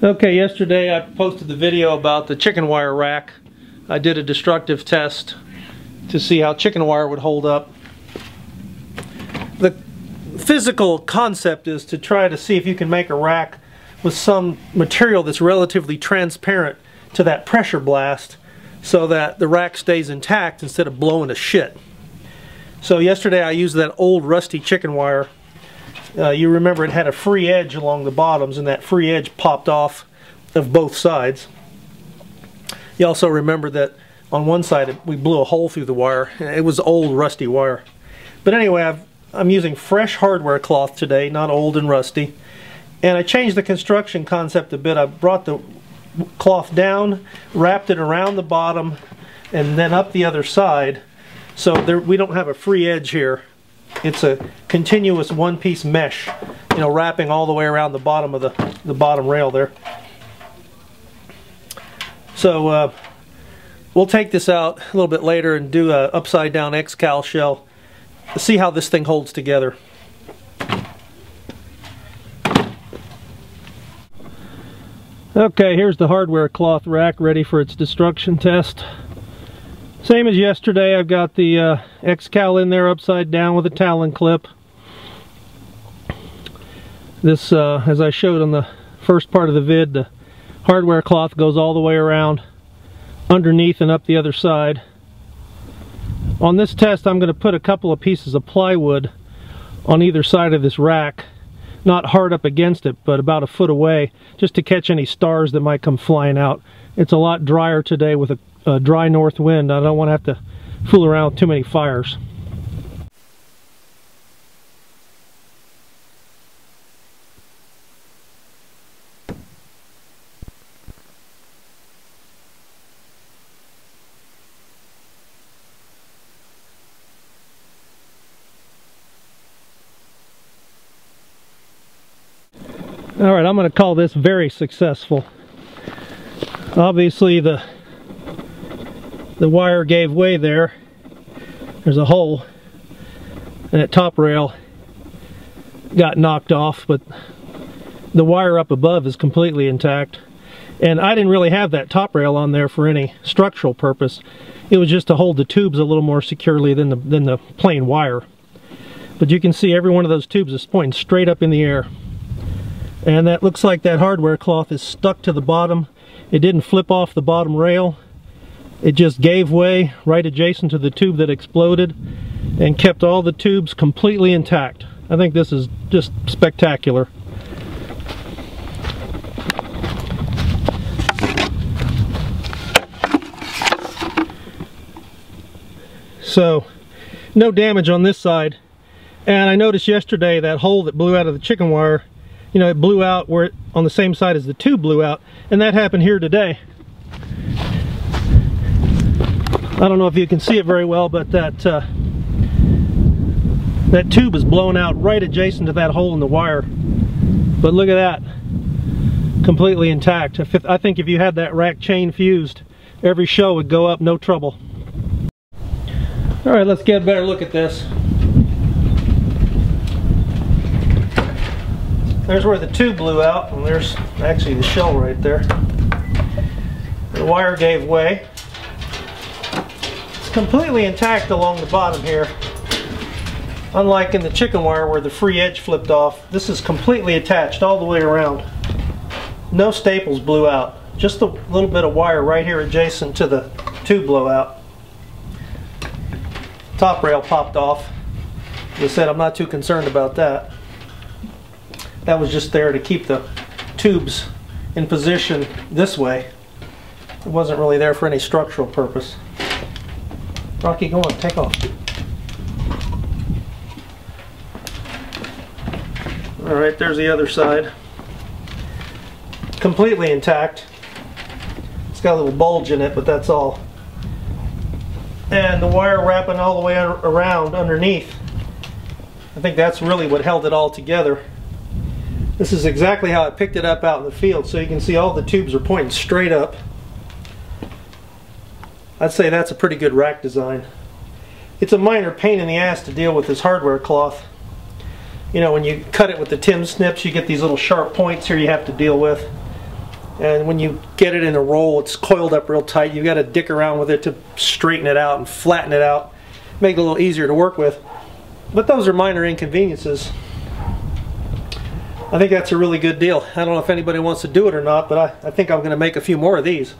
Okay, yesterday I posted the video about the chicken wire rack. I did a destructive test to see how chicken wire would hold up. The physical concept is to try to see if you can make a rack with some material that's relatively transparent to that pressure blast so that the rack stays intact instead of blowing to shit. So yesterday I used that old rusty chicken wire uh, you remember it had a free edge along the bottoms and that free edge popped off of both sides. You also remember that on one side we blew a hole through the wire. It was old rusty wire. But anyway, i am using fresh hardware cloth today, not old and rusty. And I changed the construction concept a bit. I brought the cloth down, wrapped it around the bottom, and then up the other side. So there, we don't have a free edge here it's a continuous one-piece mesh, you know, wrapping all the way around the bottom of the, the bottom rail there. So uh, we'll take this out a little bit later and do a upside down X-Cal shell to see how this thing holds together. Okay, here's the hardware cloth rack ready for its destruction test. Same as yesterday, I've got the uh, X-Cal in there upside down with a Talon clip. This, uh, as I showed on the first part of the vid, the hardware cloth goes all the way around underneath and up the other side. On this test, I'm going to put a couple of pieces of plywood on either side of this rack. Not hard up against it, but about a foot away, just to catch any stars that might come flying out. It's a lot drier today with a a dry north wind. I don't want to have to fool around with too many fires. All right, I'm going to call this very successful. Obviously, the the wire gave way there. There's a hole and that top rail. Got knocked off but the wire up above is completely intact. And I didn't really have that top rail on there for any structural purpose. It was just to hold the tubes a little more securely than the, than the plain wire. But you can see every one of those tubes is pointing straight up in the air. And that looks like that hardware cloth is stuck to the bottom. It didn't flip off the bottom rail it just gave way right adjacent to the tube that exploded and kept all the tubes completely intact. I think this is just spectacular. So, no damage on this side. And I noticed yesterday that hole that blew out of the chicken wire, you know, it blew out where on the same side as the tube blew out. And that happened here today. I don't know if you can see it very well, but that uh, that tube is blown out right adjacent to that hole in the wire. But look at that, completely intact. I think if you had that rack chain fused, every show would go up no trouble. All right, let's get a better look at this. There's where the tube blew out, and there's actually the shell right there. The wire gave way completely intact along the bottom here. Unlike in the chicken wire where the free edge flipped off, this is completely attached all the way around. No staples blew out. Just a little bit of wire right here adjacent to the tube blowout. Top rail popped off. As I said, I'm not too concerned about that. That was just there to keep the tubes in position this way. It wasn't really there for any structural purpose. Rocky, go on, take off. All right, there's the other side. Completely intact. It's got a little bulge in it, but that's all. And the wire wrapping all the way around underneath. I think that's really what held it all together. This is exactly how I picked it up out in the field, so you can see all the tubes are pointing straight up. I'd say that's a pretty good rack design. It's a minor pain in the ass to deal with this hardware cloth. You know, when you cut it with the tin snips, you get these little sharp points here you have to deal with. And when you get it in a roll, it's coiled up real tight. You've got to dick around with it to straighten it out and flatten it out, make it a little easier to work with. But those are minor inconveniences. I think that's a really good deal. I don't know if anybody wants to do it or not, but I, I think I'm going to make a few more of these.